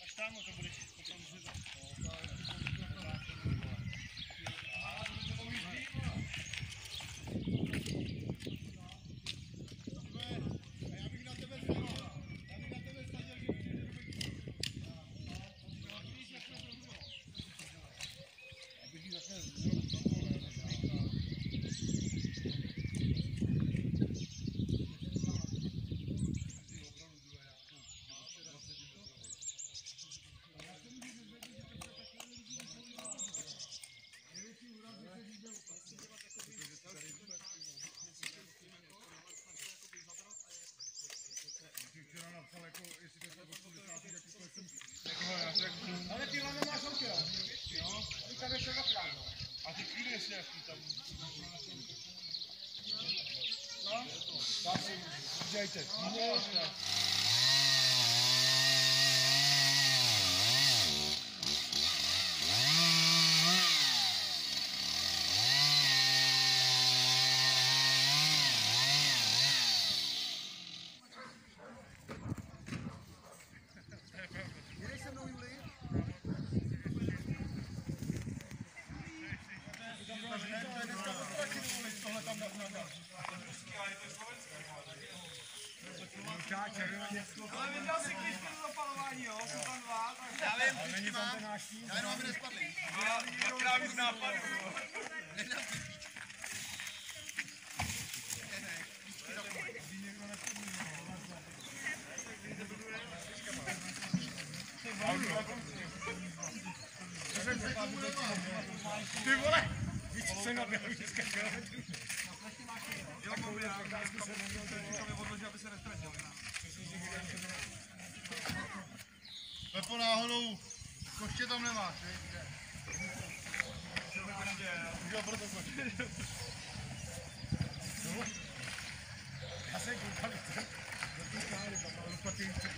Tak samo to będziecie spokojnie. Ale ty hlavně máš auto. Jo? Ty tam ještě zakládat. A ty chvíli jestli nějaký tam. No? Tak si dějte. Jedeš Ale viděl jsi knížku do zapalování, jo? Jsou tam dva, Já vím, ty mám. Já jenom aby nespadli. já právě z nápadu. Ty vole! Víš, co jsem nabil dneska, Jo, mám já, to odložil, aby se nestratil. Pepo náhodou, koště tam nemáš, viď? Už ho proto koště. No. Já jsem koukal, že jsem do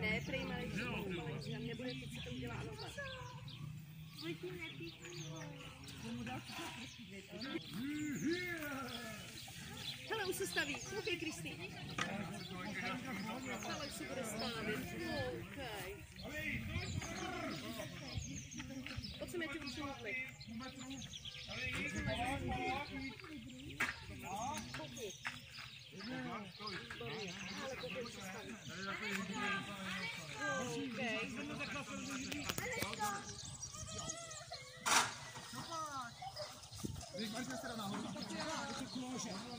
Ne, prej malý, že nebude to, co to udělá, ano, tak. Hele, už se staví. Koukej, Kristý. Ale už se bude stavit. Koukej. Vem, vai descer na rua.